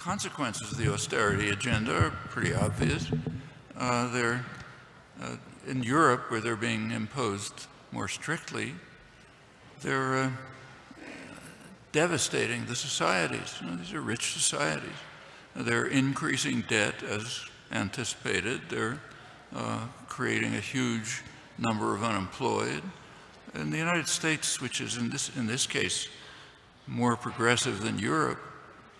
consequences of the austerity agenda are pretty obvious. Uh, they're uh, in Europe, where they're being imposed more strictly, they're uh, devastating the societies. You know, these are rich societies. They're increasing debt as anticipated. They're uh, creating a huge number of unemployed. In the United States, which is in this, in this case more progressive than Europe,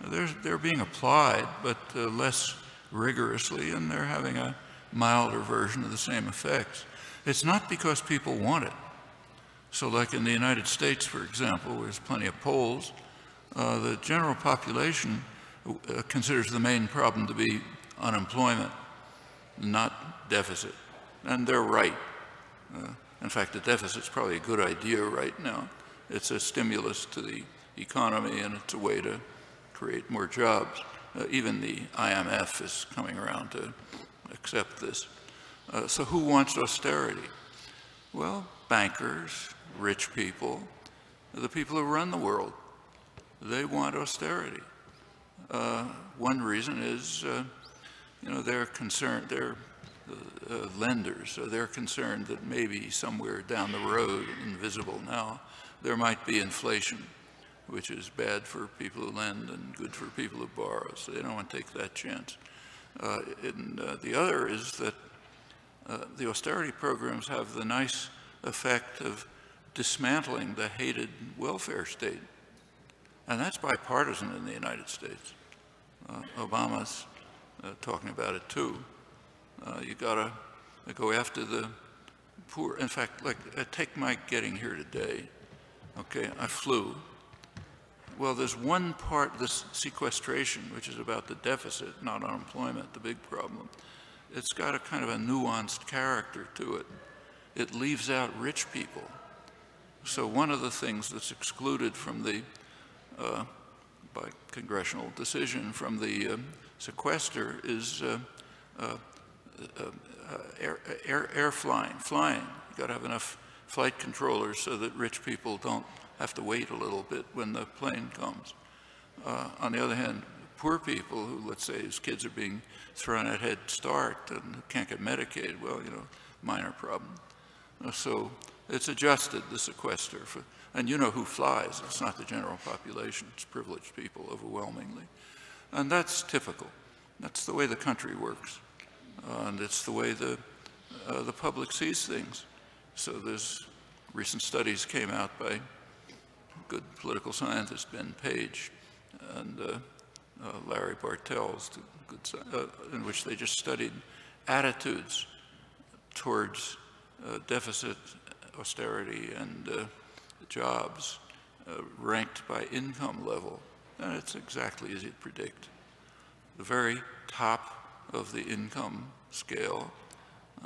they're, they're being applied, but uh, less rigorously, and they're having a milder version of the same effects. It's not because people want it. So like in the United States, for example, there's plenty of polls, uh, the general population uh, considers the main problem to be unemployment, not deficit. And they're right. Uh, in fact, the deficit's probably a good idea right now. It's a stimulus to the economy and it's a way to create more jobs. Uh, even the IMF is coming around to accept this. Uh, so who wants austerity? Well, bankers, rich people, the people who run the world. They want austerity. Uh, one reason is, uh, you know, they're concerned, they're uh, lenders, so they're concerned that maybe somewhere down the road, invisible now, there might be inflation, which is bad for people who lend and good for people who borrow, so they don't want to take that chance. Uh, and uh, the other is that uh, the austerity programs have the nice effect of dismantling the hated welfare state. And that's bipartisan in the United States. Uh, Obama's uh, talking about it too. Uh, you gotta go after the poor. In fact, like, take my getting here today. Okay, I flew. Well, there's one part, this sequestration, which is about the deficit, not unemployment, the big problem. It's got a kind of a nuanced character to it. It leaves out rich people. So one of the things that's excluded from the, uh, by congressional decision from the uh, sequester is uh, uh, uh air, air, air, flying, flying. You've got to have enough flight controllers so that rich people don't have to wait a little bit when the plane comes. Uh, on the other hand, poor people who, let's say, his kids are being thrown at Head Start and can't get Medicaid, well, you know, minor problem. Uh, so it's adjusted, the sequester. For, and you know who flies. It's not the general population. It's privileged people overwhelmingly. And that's typical. That's the way the country works. Uh, and it's the way the, uh, the public sees things. So there's recent studies came out by good political scientist Ben Page and uh, uh Larry Bartels, good, uh, in which they just studied attitudes towards uh, deficit austerity and uh, jobs ranked by income level, and it's exactly as you'd predict. The very top of the income scale,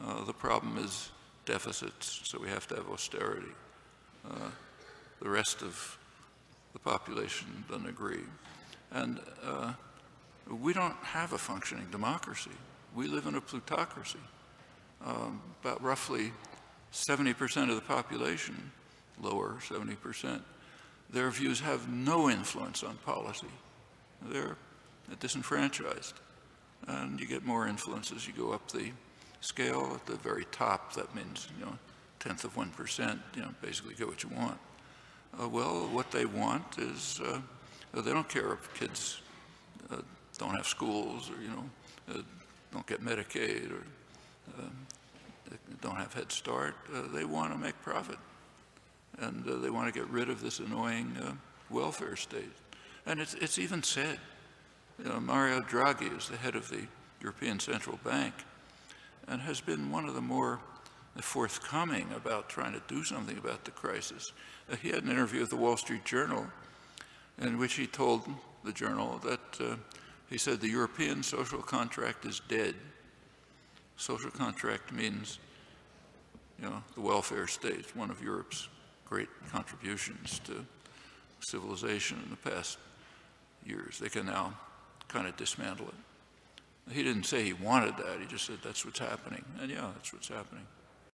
uh, the problem is deficits, so we have to have austerity. Uh, the rest of the population doesn't agree. And uh, we don't have a functioning democracy. We live in a plutocracy. Um, about roughly 70% of the population, lower 70%, their views have no influence on policy. They're disenfranchised. And you get more influence as you go up the scale. At the very top, that means, you know, tenth of 1%, you know, basically get what you want. Uh, well, what they want is, uh, they don't care if kids uh, don't have schools or, you know, uh, don't get Medicaid or um, don't have Head Start, uh, they want to make profit. And uh, they want to get rid of this annoying uh, welfare state. And it's, it's even said, you know, Mario Draghi is the head of the European Central Bank and has been one of the more forthcoming about trying to do something about the crisis. Uh, he had an interview with the Wall Street Journal in which he told the journal that uh, he said the European social contract is dead Social contract means, you know, the welfare state, one of Europe's great contributions to civilization in the past years. They can now kind of dismantle it. He didn't say he wanted that, he just said that's what's happening. And yeah, that's what's happening.